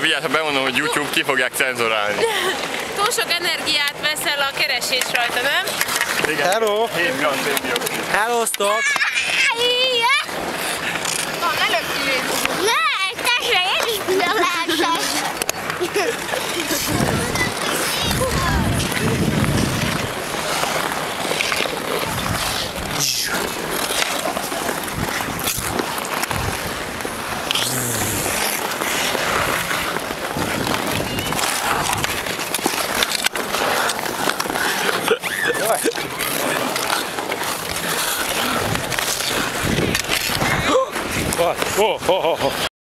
Vigyázz, ha bemondom, hogy YouTube ki fogják cenzorálni. Túl sok energiát veszel a keresés rajta, nem? Igen. Hello! 7 gram széndiokszid. Hello, stop! おおおおお